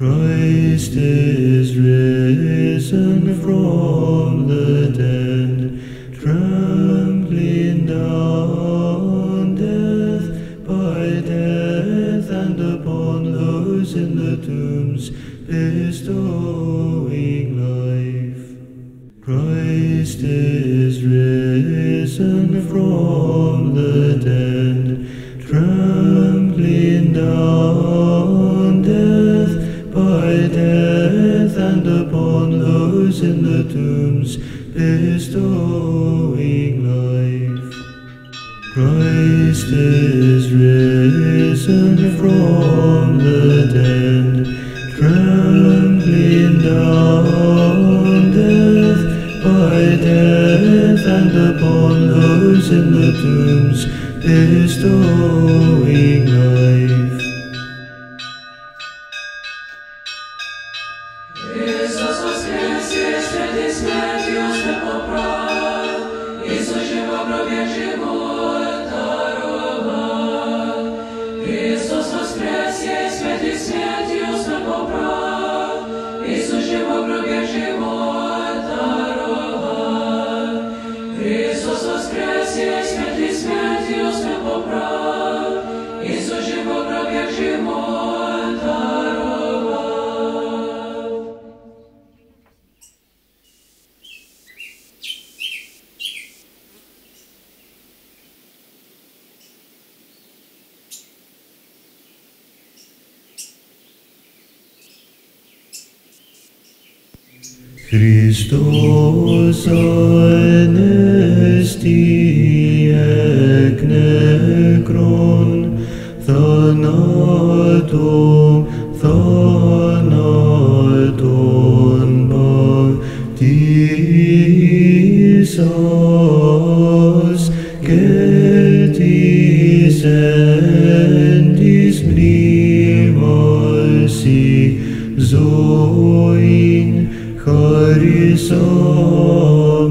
Christ is risen from the dead, trampling down death by death, and upon those in the tombs bestowing life. Christ is risen from by death, and upon those in the tombs bestowing life. Christ is risen from the dead, trampling down death by death, and upon those in the tombs bestowing life. Christus anesti ec necron thanatum thanatum baptisas cetis endis primas zoin Cori so